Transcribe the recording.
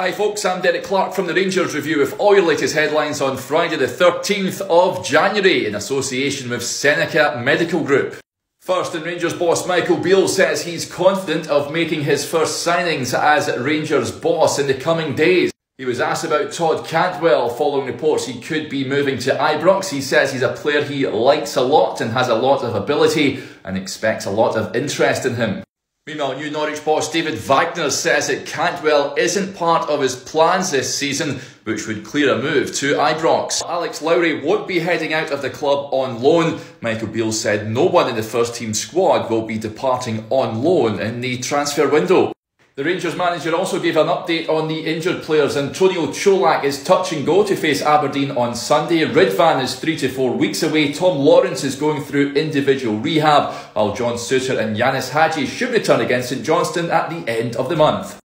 Hi folks, I'm Derek Clark from the Rangers Review with all your latest headlines on Friday the 13th of January in association with Seneca Medical Group. First, and Rangers boss Michael Beale says he's confident of making his first signings as Rangers boss in the coming days. He was asked about Todd Cantwell following reports he could be moving to Ibrox. He says he's a player he likes a lot and has a lot of ability and expects a lot of interest in him. Meanwhile, new Norwich boss David Wagner says that Cantwell isn't part of his plans this season, which would clear a move to Ibrox. Alex Lowry won't be heading out of the club on loan. Michael Beale said no one in the first team squad will be departing on loan in the transfer window. The Rangers manager also gave an update on the injured players. Antonio Colak is touch and go to face Aberdeen on Sunday. Ridvan is three to four weeks away. Tom Lawrence is going through individual rehab, while John Souttar and Ianis Hagi should return against St Johnstone at the end of the month.